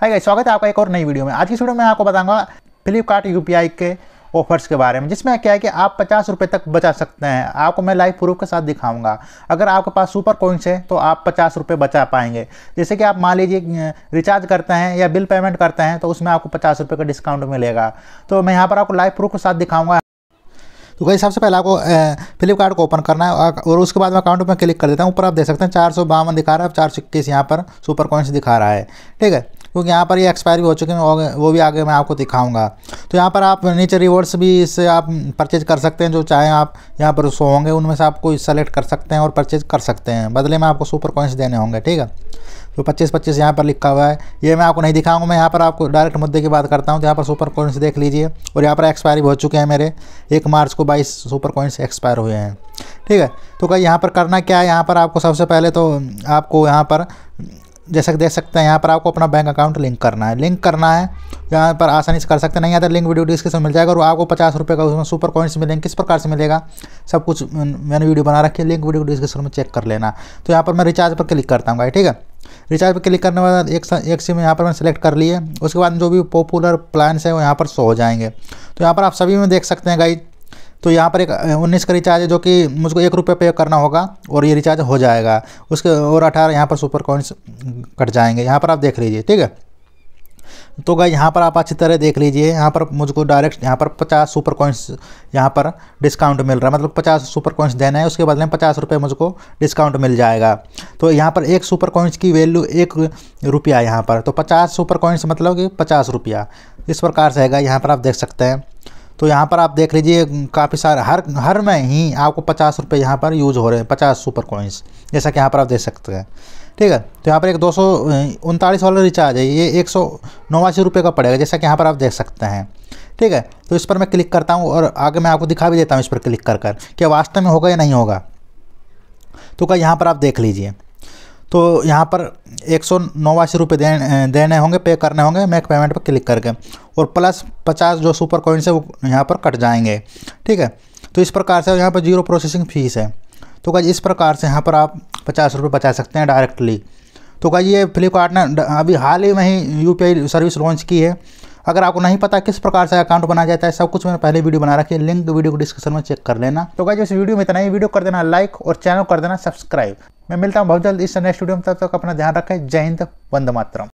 Hi guys स्वागत है आपका एक और नई वीडियो में। आज की वीडियो में आपको बताऊँगा फ्लिपकार्ट यूपीआई के ऑफर्स के बारे में, जिसमें क्या है कि आप पचास रुपये तक बचा सकते हैं। आपको मैं लाइव प्रूफ के साथ दिखाऊँगा। अगर आपके पास सुपर कॉइन्स है तो आप पचास रुपये बचा पाएँगे। जैसे कि आप मान लीजिए रिचार्ज करते हैं या बिल पेमेंट करते हैं तो उसमें आपको पचास रुपये का डिस्काउंट मिलेगा। तो मैं यहाँ पर आपको लाइव प्रूफ के साथ दिखाऊँगा। तो गई सबसे पहले आपको फ्लिपकार्ट को ओपन करना है, और उसके बाद मैं अकाउंट में क्लिक कर देता हूँ। ऊपर आप देख सकते हैं, चार सौ बावन दिखा रहा है चार सौ इक्कीस यहाँ पर सुपर कॉइन्स दिखा रहा है। ठीक है? क्योंकि यहाँ पर ये एक्सपायर भी हो चुके हैं वो भी आगे मैं आपको दिखाऊँगा तो यहाँ पर आप नीचे रिवॉर्ड्स भी इससे आप परचेज कर सकते हैं जो चाहें आप यहाँ पर शो होंगे उनमें से आप कोई सेलेक्ट कर सकते हैं और परचेज कर सकते हैं बदले में आपको सुपर कॉइन्स देने होंगे ठीक है तो पच्चीस पच्चीस यहाँ पर लिखा हुआ है ये मैं आपको नहीं दिखाऊँगा मैं यहाँ पर आपको डायरेक्ट मुद्दे की बात करता हूँ तो यहाँ पर सुपर कॉइन्स देख लीजिए और यहाँ पर एक्सपायरी हो चुके हैं मेरे एक मार्च को बाईस सुपर कॉइन्स एक्सपायर हुए हैं ठीक है तो कहीं यहाँ पर करना क्या है यहाँ पर आपको सबसे पहले तो आपको यहाँ पर जैसा कि देख सकते हैं, यहाँ पर आपको अपना बैंक अकाउंट लिंक करना है। लिंक करना है, यहाँ पर आसानी से कर सकते हैं। नहीं आता लिंक वीडियो डिस्क्रिप्शन मिल जाएगा और आपको पचास रुपये का उसमें सुपर कॉइन्स मिलेंगे। किस प्रकार से मिलेगा? सब कुछ मैंने वीडियो बना रखी है लिंक वीडियो डिस्क्रिप्शन में चेक कर लेना। तो यहाँ पर मैं रिचार्ज पर क्लिक करता हूँ ठीक है? रिचार्ज पर क्लिक करने के बाद एक एक सिम यहाँ पर मैंने सेलेक्ट कर लिए उसके बाद जो भी पॉपुलर प्लान्स है, वो यहाँ पर शो हो जाएँगे। तो यहाँ पर आप सभी में देख सकते हैं गाइड तो यहाँ पर एक उन्नीस का रिचार्ज है जो कि मुझको एक रुपये पे करना होगा और ये रिचार्ज हो जाएगा। उसके और अठारह यहाँ पर सुपर कॉइन्स कट जाएँगे। यहाँ पर आप देख लीजिए, ठीक है? तो गाइज़ यहाँ पर आप अच्छी तरह देख लीजिए। यहाँ पर मुझको डायरेक्ट यहाँ पर पचास सुपर कॉइन्स यहाँ पर डिस्काउंट मिल रहा है। मतलब पचास सुपर कॉइन्स देना है, उसके बदले में पचास रुपये मुझको डिस्काउंट मिल जाएगा। तो यहाँ पर एक सुपर कॉइन्स की वैल्यू एक रुपया यहाँ पर। तो पचास सुपर कॉइन्स मतलब कि पचास रुपया। इस प्रकार से है यहाँ पर आप देख सकते हैं। तो यहाँ पर आप देख लीजिए काफ़ी सारे, हर हर में ही आपको पचास रुपये यहाँ पर यूज़ हो रहे हैं, पचास सुपर कॉइन्स, जैसा कि यहाँ पर आप देख सकते हैं। ठीक है तो यहाँ पर एक दो सौ उनतालीस वाला रिचार्ज है, ये एक सौ नवासी रुपये का पड़ेगा, जैसा कि यहाँ पर आप देख सकते हैं। ठीक है तो इस पर मैं क्लिक करता हूँ और आगे मैं आपको दिखा भी देता हूँ इस पर क्लिक कर कर क्या वास्तव में होगा या नहीं होगा। तो क्या यहाँ पर आप देख लीजिए तो यहाँ पर एक सौ नवासी रुपये देने देने होंगे पे करने होंगे मेक पेमेंट पर क्लिक करके। और प्लस पचास जो सुपर कॉइन्स है वो यहाँ पर कट जाएँगे। ठीक है? तो इस प्रकार से यहाँ पर ज़ीरो प्रोसेसिंग फ़ीस है। तो क्या इस प्रकार से यहाँ पर आप पचास रुपये बचा सकते हैं डायरेक्टली तो क्या ये फ्लिपकार्ट ने अभी हाल ही में ही यू सर्विस लॉन्च की है। अगर आपको नहीं पता किस प्रकार से अकाउंट बनाया जाता है, सब कुछ मैंने पहले वीडियो बना रखी है लिंक वीडियो को डिस्क्रिप्शन में चेक कर लेना। तो गाइस इस वीडियो में इतना ही। वीडियो कर देना लाइक और चैनल कर देना सब्सक्राइब मैं मिलता हूँ बहुत जल्द इस नए स्टूडियो में, तब तक अपना ध्यान रखें। जय हिंद, वंद मातरम।